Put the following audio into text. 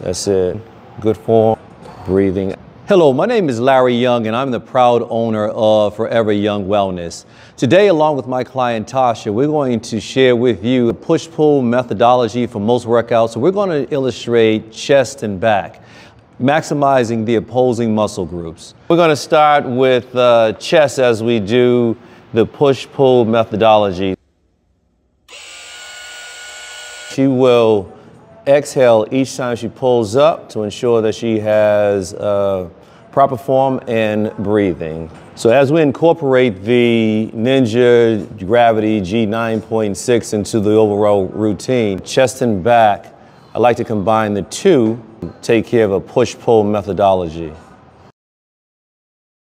That's it. Good form, breathing. Hello, my name is Larry Young, and I'm the proud owner of Forever Young Wellness. Today, along with my client Tasha, we're going to share with you a push pull methodology for most workouts. So, we're going to illustrate chest and back, maximizing the opposing muscle groups. We're going to start with uh, chest as we do the push pull methodology. She will exhale each time she pulls up to ensure that she has uh, proper form and breathing. So as we incorporate the Ninja Gravity G9.6 into the overall routine, chest and back, I like to combine the two, take care of a push-pull methodology.